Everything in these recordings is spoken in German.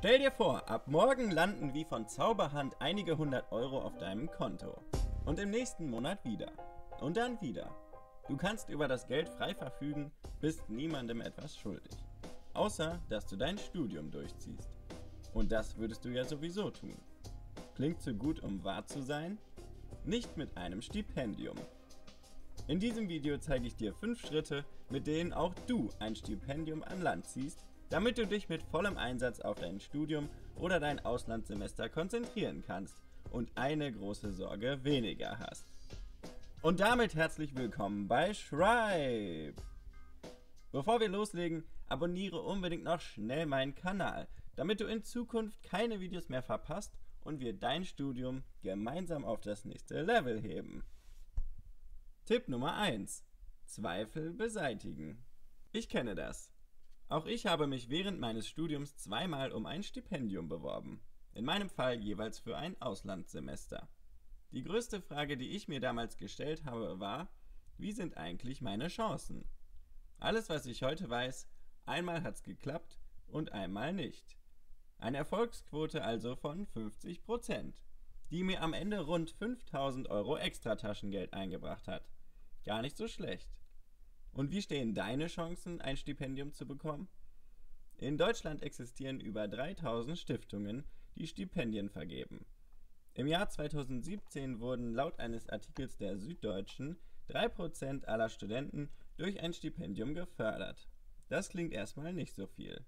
Stell dir vor, ab morgen landen wie von Zauberhand einige hundert Euro auf deinem Konto. Und im nächsten Monat wieder. Und dann wieder. Du kannst über das Geld frei verfügen, bist niemandem etwas schuldig. Außer, dass du dein Studium durchziehst. Und das würdest du ja sowieso tun. Klingt zu gut, um wahr zu sein? Nicht mit einem Stipendium. In diesem Video zeige ich dir 5 Schritte, mit denen auch du ein Stipendium an Land ziehst damit du dich mit vollem Einsatz auf dein Studium oder dein Auslandssemester konzentrieren kannst und eine große Sorge weniger hast. Und damit herzlich willkommen bei Schreib! Bevor wir loslegen, abonniere unbedingt noch schnell meinen Kanal, damit du in Zukunft keine Videos mehr verpasst und wir dein Studium gemeinsam auf das nächste Level heben. Tipp Nummer 1. Zweifel beseitigen. Ich kenne das. Auch ich habe mich während meines Studiums zweimal um ein Stipendium beworben. In meinem Fall jeweils für ein Auslandssemester. Die größte Frage, die ich mir damals gestellt habe, war, wie sind eigentlich meine Chancen? Alles, was ich heute weiß, einmal hat's geklappt und einmal nicht. Eine Erfolgsquote also von 50 Prozent, die mir am Ende rund 5000 Euro extra Taschengeld eingebracht hat. Gar nicht so schlecht. Und wie stehen deine Chancen, ein Stipendium zu bekommen? In Deutschland existieren über 3000 Stiftungen, die Stipendien vergeben. Im Jahr 2017 wurden laut eines Artikels der Süddeutschen 3% aller Studenten durch ein Stipendium gefördert. Das klingt erstmal nicht so viel.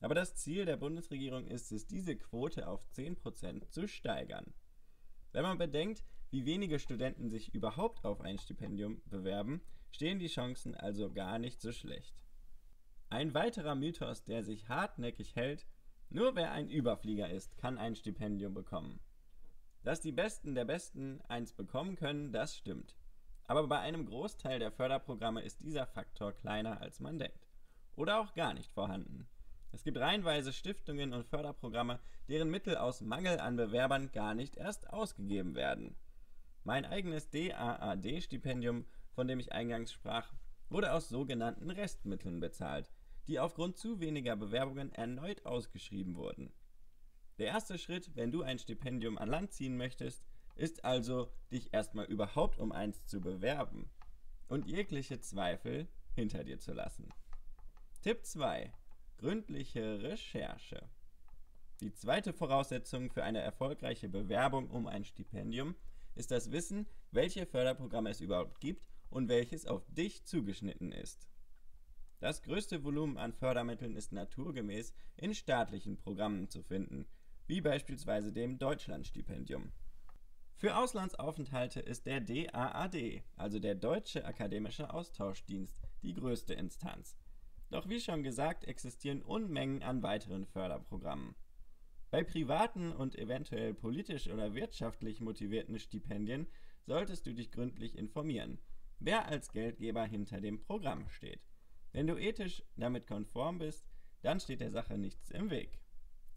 Aber das Ziel der Bundesregierung ist es, diese Quote auf 10% zu steigern. Wenn man bedenkt, wie wenige Studenten sich überhaupt auf ein Stipendium bewerben, stehen die Chancen also gar nicht so schlecht. Ein weiterer Mythos, der sich hartnäckig hält, nur wer ein Überflieger ist, kann ein Stipendium bekommen. Dass die Besten der Besten eins bekommen können, das stimmt. Aber bei einem Großteil der Förderprogramme ist dieser Faktor kleiner als man denkt. Oder auch gar nicht vorhanden. Es gibt reihenweise Stiftungen und Förderprogramme, deren Mittel aus Mangel an Bewerbern gar nicht erst ausgegeben werden. Mein eigenes DAAD-Stipendium von dem ich eingangs sprach, wurde aus sogenannten Restmitteln bezahlt, die aufgrund zu weniger Bewerbungen erneut ausgeschrieben wurden. Der erste Schritt, wenn du ein Stipendium an Land ziehen möchtest, ist also, dich erstmal überhaupt um eins zu bewerben und jegliche Zweifel hinter dir zu lassen. Tipp 2. Gründliche Recherche. Die zweite Voraussetzung für eine erfolgreiche Bewerbung um ein Stipendium ist das Wissen, welche Förderprogramme es überhaupt gibt und welches auf dich zugeschnitten ist. Das größte Volumen an Fördermitteln ist naturgemäß in staatlichen Programmen zu finden, wie beispielsweise dem Deutschlandstipendium. Für Auslandsaufenthalte ist der DAAD, also der Deutsche Akademische Austauschdienst, die größte Instanz. Doch wie schon gesagt, existieren Unmengen an weiteren Förderprogrammen. Bei privaten und eventuell politisch oder wirtschaftlich motivierten Stipendien solltest du dich gründlich informieren wer als Geldgeber hinter dem Programm steht. Wenn du ethisch damit konform bist, dann steht der Sache nichts im Weg.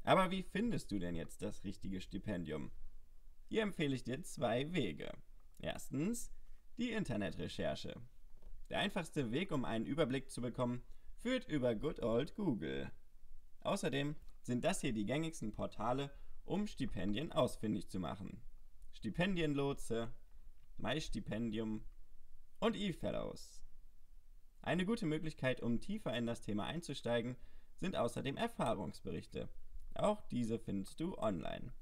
Aber wie findest du denn jetzt das richtige Stipendium? Hier empfehle ich dir zwei Wege. Erstens die Internetrecherche. Der einfachste Weg, um einen Überblick zu bekommen, führt über Good Old Google. Außerdem sind das hier die gängigsten Portale, um Stipendien ausfindig zu machen. Stipendienlotse, MyStipendium und eFellows. Eine gute Möglichkeit, um tiefer in das Thema einzusteigen, sind außerdem Erfahrungsberichte. Auch diese findest du online.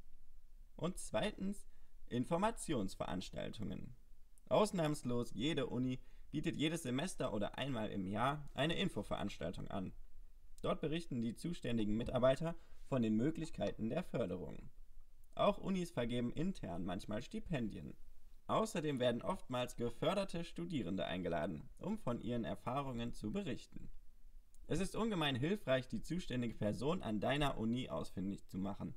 Und zweitens Informationsveranstaltungen. Ausnahmslos jede Uni bietet jedes Semester oder einmal im Jahr eine Infoveranstaltung an. Dort berichten die zuständigen Mitarbeiter von den Möglichkeiten der Förderung. Auch Unis vergeben intern manchmal Stipendien. Außerdem werden oftmals geförderte Studierende eingeladen, um von ihren Erfahrungen zu berichten. Es ist ungemein hilfreich, die zuständige Person an deiner Uni ausfindig zu machen.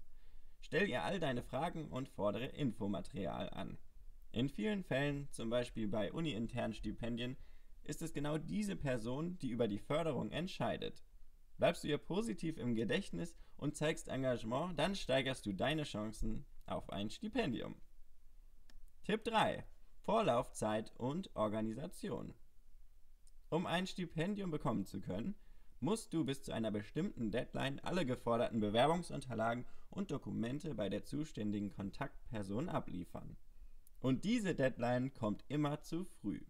Stell ihr all deine Fragen und fordere Infomaterial an. In vielen Fällen, zum Beispiel bei uni-internen Stipendien, ist es genau diese Person, die über die Förderung entscheidet. Bleibst du ihr positiv im Gedächtnis und zeigst Engagement, dann steigerst du deine Chancen auf ein Stipendium. Tipp 3. Vorlaufzeit und Organisation. Um ein Stipendium bekommen zu können, musst du bis zu einer bestimmten Deadline alle geforderten Bewerbungsunterlagen und Dokumente bei der zuständigen Kontaktperson abliefern. Und diese Deadline kommt immer zu früh.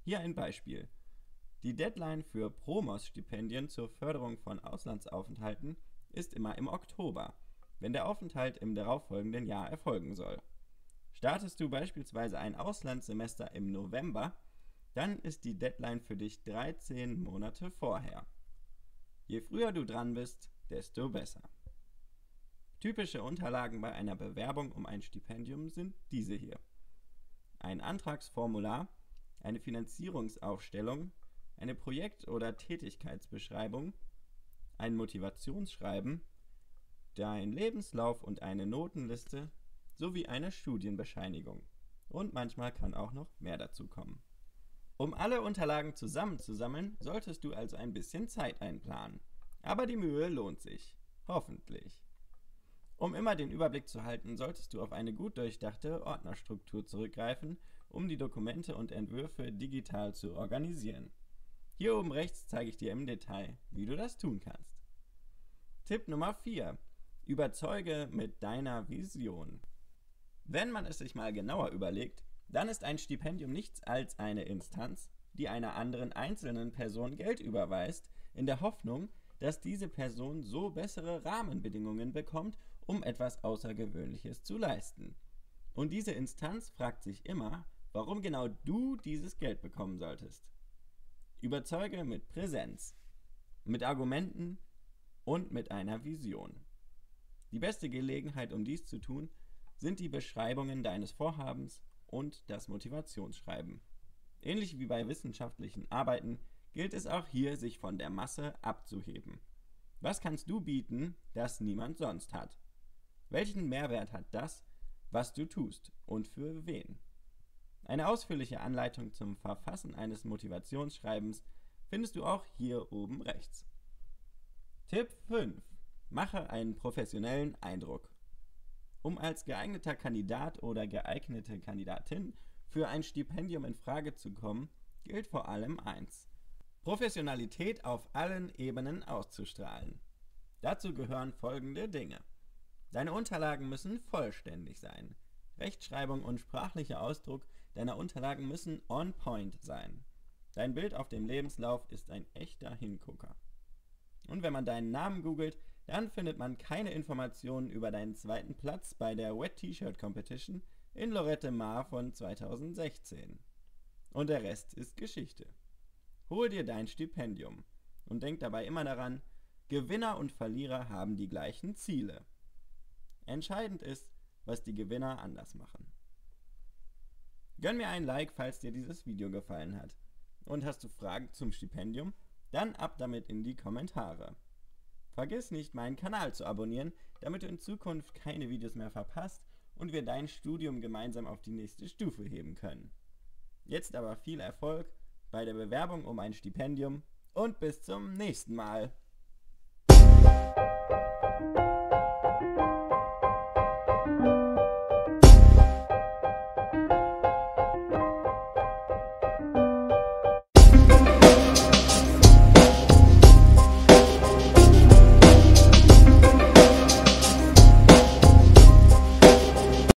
Hier ein Beispiel. Die Deadline für Promos-Stipendien zur Förderung von Auslandsaufenthalten ist immer im Oktober, wenn der Aufenthalt im darauffolgenden Jahr erfolgen soll. Startest du beispielsweise ein Auslandssemester im November, dann ist die Deadline für dich 13 Monate vorher. Je früher du dran bist, desto besser. Typische Unterlagen bei einer Bewerbung um ein Stipendium sind diese hier. Ein Antragsformular, eine Finanzierungsaufstellung, eine Projekt- oder Tätigkeitsbeschreibung, ein Motivationsschreiben, dein Lebenslauf und eine Notenliste sowie eine Studienbescheinigung. Und manchmal kann auch noch mehr dazu kommen. Um alle Unterlagen zusammenzusammeln, solltest du also ein bisschen Zeit einplanen. Aber die Mühe lohnt sich. Hoffentlich. Um immer den Überblick zu halten, solltest du auf eine gut durchdachte Ordnerstruktur zurückgreifen, um die Dokumente und Entwürfe digital zu organisieren. Hier oben rechts zeige ich dir im Detail, wie du das tun kannst. Tipp Nummer 4. Überzeuge mit deiner Vision. Wenn man es sich mal genauer überlegt, dann ist ein Stipendium nichts als eine Instanz, die einer anderen einzelnen Person Geld überweist, in der Hoffnung, dass diese Person so bessere Rahmenbedingungen bekommt, um etwas Außergewöhnliches zu leisten. Und diese Instanz fragt sich immer, warum genau du dieses Geld bekommen solltest. Überzeuge mit Präsenz, mit Argumenten und mit einer Vision. Die beste Gelegenheit, um dies zu tun, sind die Beschreibungen deines Vorhabens und das Motivationsschreiben. Ähnlich wie bei wissenschaftlichen Arbeiten gilt es auch hier, sich von der Masse abzuheben. Was kannst du bieten, das niemand sonst hat? Welchen Mehrwert hat das, was du tust und für wen? Eine ausführliche Anleitung zum Verfassen eines Motivationsschreibens findest du auch hier oben rechts. Tipp 5. Mache einen professionellen Eindruck. Um als geeigneter Kandidat oder geeignete Kandidatin für ein Stipendium in Frage zu kommen, gilt vor allem eins: Professionalität auf allen Ebenen auszustrahlen. Dazu gehören folgende Dinge. Deine Unterlagen müssen vollständig sein. Rechtschreibung und sprachlicher Ausdruck deiner Unterlagen müssen on point sein. Dein Bild auf dem Lebenslauf ist ein echter Hingucker. Und wenn man deinen Namen googelt, dann findet man keine Informationen über deinen zweiten Platz bei der Wet T-Shirt Competition in Lorette Mar von 2016. Und der Rest ist Geschichte. Hol dir dein Stipendium und denk dabei immer daran, Gewinner und Verlierer haben die gleichen Ziele. Entscheidend ist, was die Gewinner anders machen. Gönn mir ein Like, falls dir dieses Video gefallen hat. Und hast du Fragen zum Stipendium? Dann ab damit in die Kommentare. Vergiss nicht, meinen Kanal zu abonnieren, damit du in Zukunft keine Videos mehr verpasst und wir dein Studium gemeinsam auf die nächste Stufe heben können. Jetzt aber viel Erfolg bei der Bewerbung um ein Stipendium und bis zum nächsten Mal.